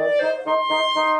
Música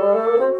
Thank.